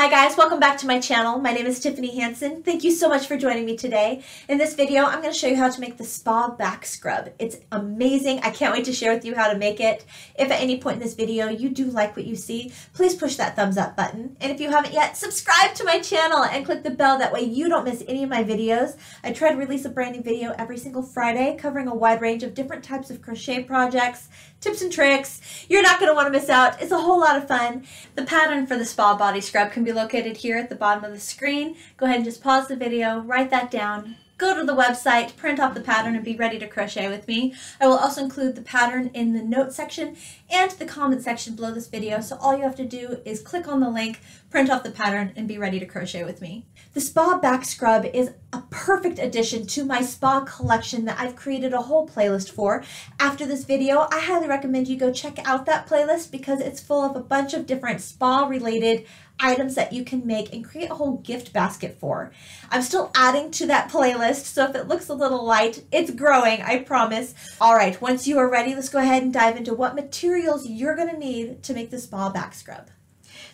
Hi guys, welcome back to my channel. My name is Tiffany Hansen. Thank you so much for joining me today. In this video, I'm going to show you how to make the spa back scrub. It's amazing. I can't wait to share with you how to make it. If at any point in this video you do like what you see, please push that thumbs up button. And if you haven't yet, subscribe to my channel and click the bell. That way you don't miss any of my videos. I try to release a brand new video every single Friday covering a wide range of different types of crochet projects, tips and tricks. You're not going to want to miss out. It's a whole lot of fun. The pattern for the spa body scrub can be located here at the bottom of the screen. Go ahead and just pause the video, write that down, go to the website, print off the pattern, and be ready to crochet with me. I will also include the pattern in the notes section and the comment section below this video, so all you have to do is click on the link, print off the pattern, and be ready to crochet with me. The Spa Back Scrub is a perfect addition to my spa collection that I've created a whole playlist for. After this video, I highly recommend you go check out that playlist because it's full of a bunch of different spa related items that you can make and create a whole gift basket for. I'm still adding to that playlist, so if it looks a little light, it's growing, I promise. All right, once you are ready, let's go ahead and dive into what materials you're gonna need to make the spa back scrub.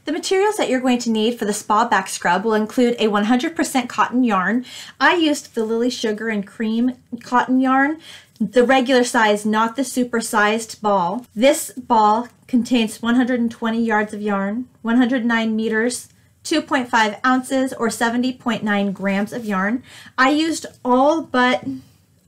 The materials that you're going to need for the spa back scrub will include a 100% cotton yarn. I used the Lily Sugar and Cream cotton yarn, the regular size, not the super sized ball. This ball contains 120 yards of yarn, 109 meters, 2.5 ounces or 70.9 grams of yarn. I used all but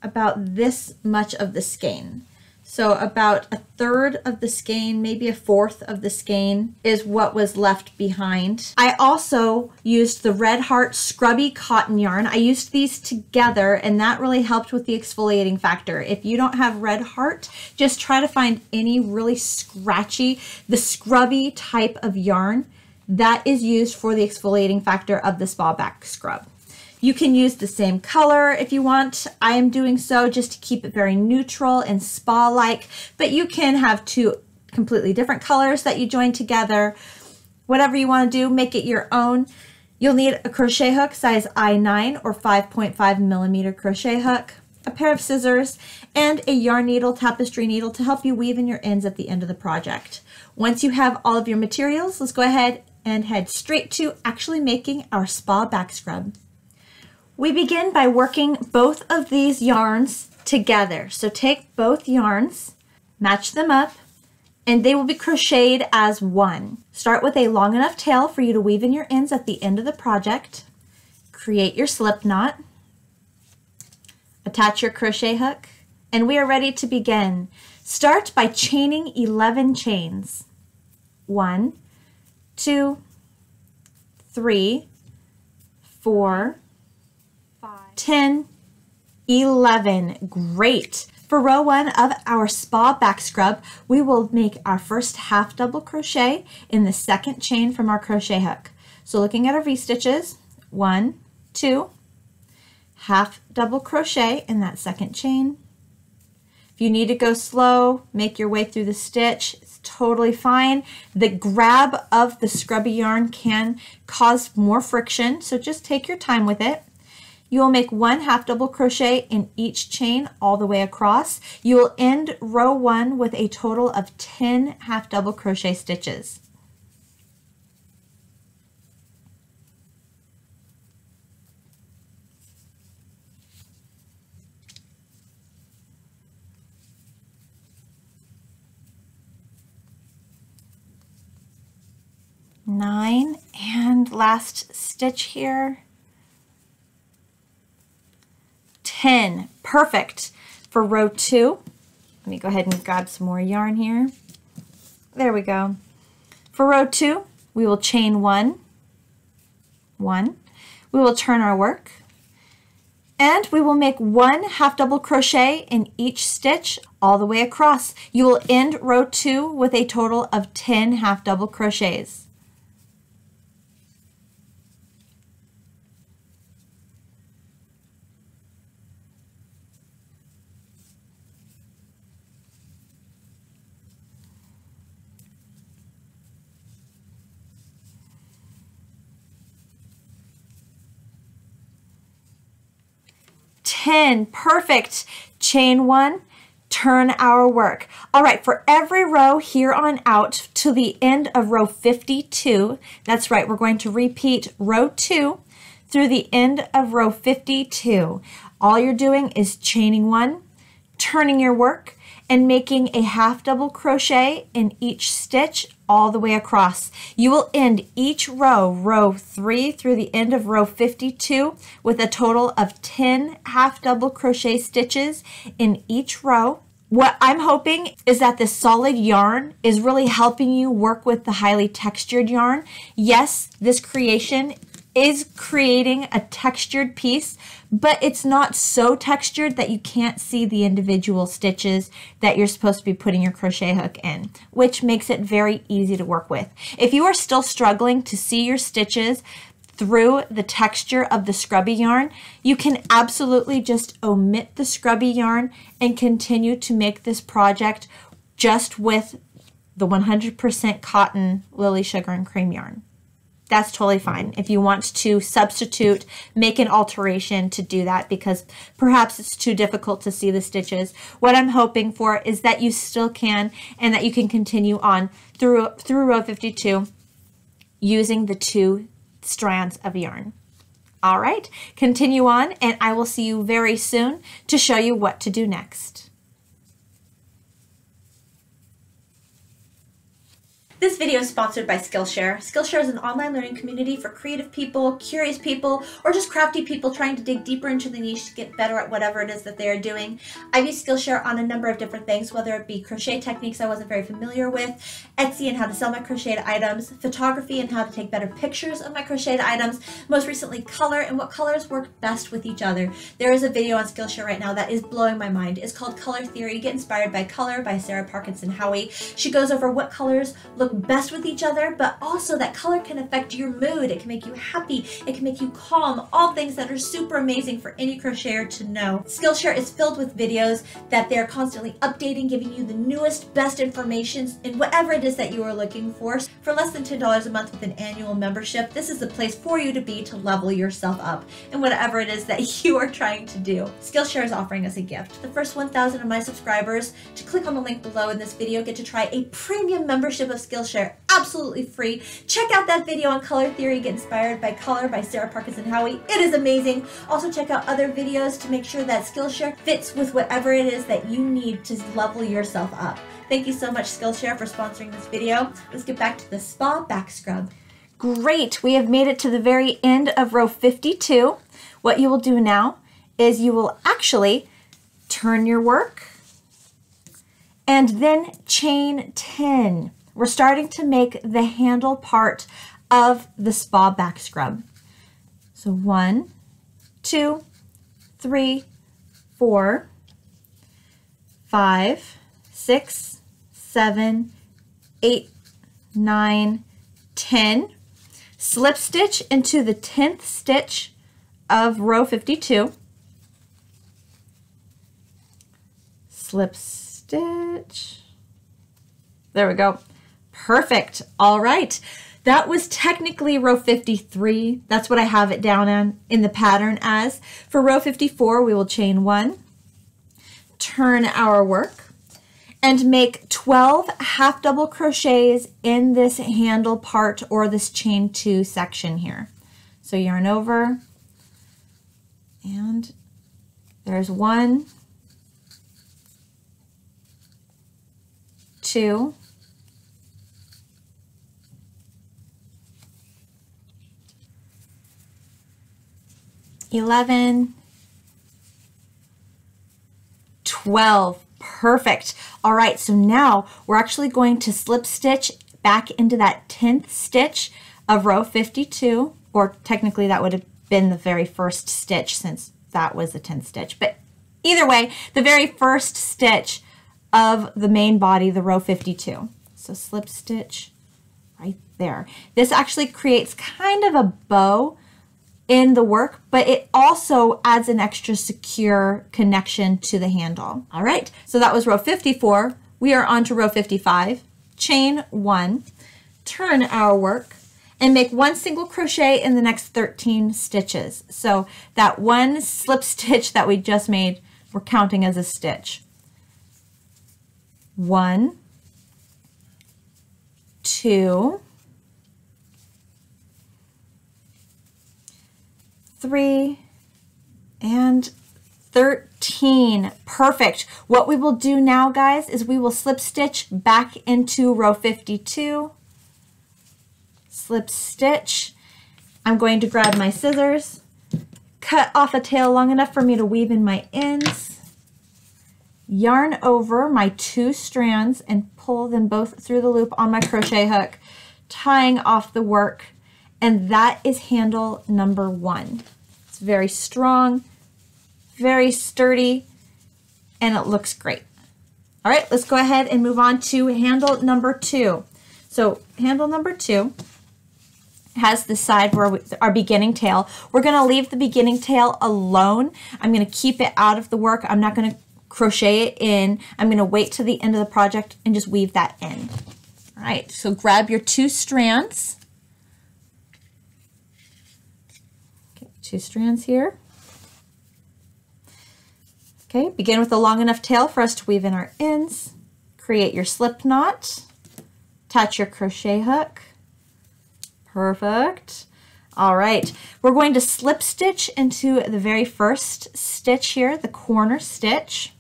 about this much of the skein. So about a third of the skein, maybe a fourth of the skein is what was left behind. I also used the Red Heart Scrubby Cotton Yarn. I used these together and that really helped with the exfoliating factor. If you don't have Red Heart, just try to find any really scratchy, the scrubby type of yarn that is used for the exfoliating factor of the spa back scrub. You can use the same color if you want. I am doing so just to keep it very neutral and spa-like, but you can have two completely different colors that you join together. Whatever you want to do, make it your own. You'll need a crochet hook size I9 or 5.5 millimeter crochet hook, a pair of scissors, and a yarn needle, tapestry needle to help you weave in your ends at the end of the project. Once you have all of your materials, let's go ahead and head straight to actually making our spa back scrub. We begin by working both of these yarns together. So take both yarns, match them up, and they will be crocheted as one. Start with a long enough tail for you to weave in your ends at the end of the project. Create your slip knot. Attach your crochet hook, and we are ready to begin. Start by chaining 11 chains. One, two, three, four, 10, 11. Great. For row one of our spa back scrub, we will make our first half double crochet in the second chain from our crochet hook. So looking at our V-stitches, one, two, half double crochet in that second chain. If you need to go slow, make your way through the stitch. It's totally fine. The grab of the scrubby yarn can cause more friction, so just take your time with it. You will make one half double crochet in each chain all the way across. You will end row one with a total of 10 half double crochet stitches. Nine and last stitch here. 10. Perfect. For row two, let me go ahead and grab some more yarn here. There we go. For row two, we will chain one, one. We will turn our work, and we will make one half double crochet in each stitch all the way across. You will end row two with a total of 10 half double crochets. 10. Perfect. Chain one, turn our work. All right, for every row here on out to the end of row 52, that's right, we're going to repeat row 2 through the end of row 52. All you're doing is chaining one, turning your work, and making a half double crochet in each stitch all the way across. You will end each row, row 3 through the end of row 52 with a total of 10 half double crochet stitches in each row. What I'm hoping is that this solid yarn is really helping you work with the highly textured yarn. Yes, this creation is creating a textured piece, but it's not so textured that you can't see the individual stitches that you're supposed to be putting your crochet hook in, which makes it very easy to work with. If you are still struggling to see your stitches through the texture of the scrubby yarn, you can absolutely just omit the scrubby yarn and continue to make this project just with the 100% cotton Lily Sugar and Cream yarn that's totally fine. If you want to substitute, make an alteration to do that because perhaps it's too difficult to see the stitches. What I'm hoping for is that you still can and that you can continue on through, through row 52 using the two strands of yarn. All right, continue on and I will see you very soon to show you what to do next. This video is sponsored by Skillshare. Skillshare is an online learning community for creative people, curious people, or just crafty people trying to dig deeper into the niche to get better at whatever it is that they are doing. I've used Skillshare on a number of different things, whether it be crochet techniques I wasn't very familiar with, Etsy and how to sell my crocheted items, photography and how to take better pictures of my crocheted items, most recently color and what colors work best with each other. There is a video on Skillshare right now that is blowing my mind. It's called Color Theory, Get Inspired by Color by Sarah Parkinson Howie. She goes over what colors look look best with each other, but also that color can affect your mood. It can make you happy. It can make you calm. All things that are super amazing for any crocheter to know. Skillshare is filled with videos that they're constantly updating, giving you the newest, best information in whatever it is that you are looking for. For less than $10 a month with an annual membership, this is the place for you to be to level yourself up in whatever it is that you are trying to do. Skillshare is offering us a gift. The first 1,000 of my subscribers to click on the link below in this video get to try a premium membership of Skillshare Skillshare absolutely free. Check out that video on color theory, get inspired by color by Sarah Parkinson Howie. It is amazing. Also check out other videos to make sure that Skillshare fits with whatever it is that you need to level yourself up. Thank you so much Skillshare for sponsoring this video. Let's get back to the spa back scrub. Great, we have made it to the very end of row 52. What you will do now is you will actually turn your work and then chain 10 we're starting to make the handle part of the spa back scrub. So one, two, three, four, five, six, seven, eight, nine, ten. Slip stitch into the 10th stitch of row 52. Slip stitch. There we go. Perfect. All right. That was technically row 53. That's what I have it down on in the pattern as. For row 54, we will chain one, turn our work, and make 12 half double crochets in this handle part or this chain two section here. So yarn over, and there's one, two, 11, 12. Perfect. All right, so now we're actually going to slip stitch back into that 10th stitch of row 52, or technically that would have been the very first stitch since that was the 10th stitch. But either way, the very first stitch of the main body, the row 52. So slip stitch right there. This actually creates kind of a bow in the work, but it also adds an extra secure connection to the handle. All right, so that was row 54. We are on to row 55. Chain one, turn our work, and make one single crochet in the next 13 stitches. So that one slip stitch that we just made, we're counting as a stitch. One, two, three, and 13. Perfect. What we will do now, guys, is we will slip stitch back into row 52. Slip stitch. I'm going to grab my scissors, cut off a tail long enough for me to weave in my ends, yarn over my two strands and pull them both through the loop on my crochet hook, tying off the work. And that is handle number one. It's very strong, very sturdy, and it looks great. All right, let's go ahead and move on to handle number two. So handle number two has the side where we, our beginning tail. We're gonna leave the beginning tail alone. I'm gonna keep it out of the work. I'm not gonna crochet it in. I'm gonna wait to the end of the project and just weave that in. All right, so grab your two strands. Okay, two strands here. Okay, begin with a long enough tail for us to weave in our ends. Create your slip knot. Attach your crochet hook. Perfect. All right, we're going to slip stitch into the very first stitch here, the corner stitch.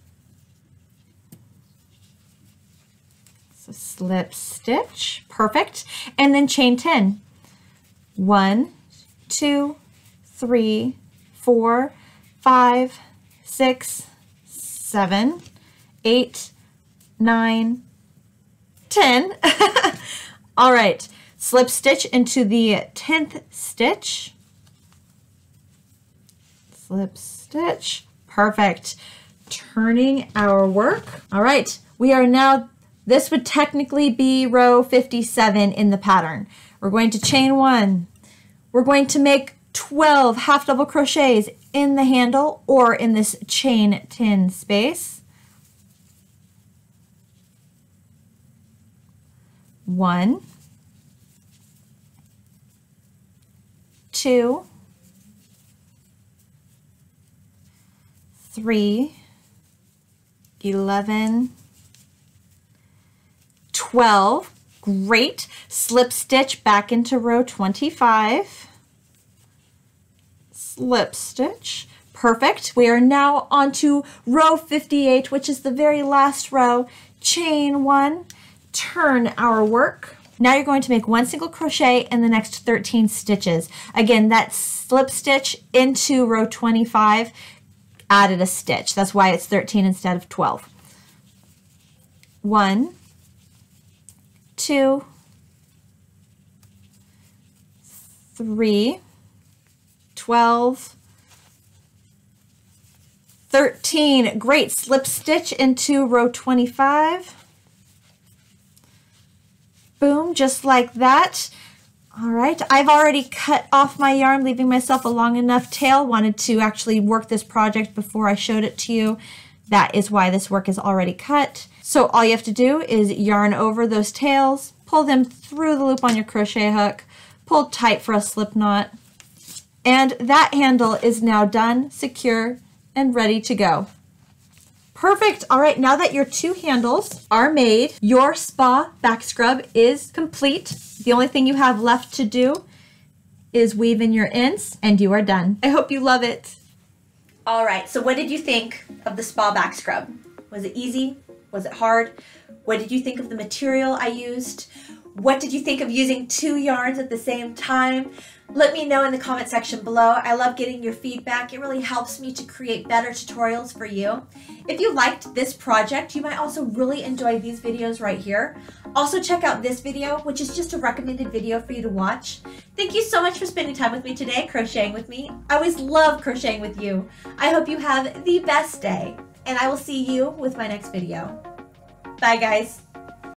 So slip stitch, perfect. And then chain 10. One, two, three, four, five, six, seven, eight, nine, ten. All right, slip stitch into the 10th stitch. Slip stitch, perfect. Turning our work. All right, we are now, this would technically be row 57 in the pattern. We're going to chain one. We're going to make 12 half double crochets in the handle or in this chain 10 space. One, two, three, 11, 12. Great. Slip stitch back into row 25 slip stitch. Perfect. We are now on to row 58, which is the very last row. Chain one, turn our work. Now you're going to make one single crochet in the next 13 stitches. Again, that slip stitch into row 25 added a stitch. That's why it's 13 instead of 12. One, two, three, 12, 13. Great. Slip stitch into row 25. Boom, just like that. All right, I've already cut off my yarn, leaving myself a long enough tail. Wanted to actually work this project before I showed it to you. That is why this work is already cut. So all you have to do is yarn over those tails, pull them through the loop on your crochet hook, pull tight for a slip knot, and that handle is now done, secure, and ready to go. Perfect. All right, now that your two handles are made, your spa back scrub is complete. The only thing you have left to do is weave in your ends and you are done. I hope you love it. All right, so what did you think of the spa back scrub? Was it easy? Was it hard? What did you think of the material I used? What did you think of using two yarns at the same time? Let me know in the comment section below. I love getting your feedback. It really helps me to create better tutorials for you. If you liked this project, you might also really enjoy these videos right here. Also check out this video, which is just a recommended video for you to watch. Thank you so much for spending time with me today, crocheting with me. I always love crocheting with you. I hope you have the best day, and I will see you with my next video. Bye guys.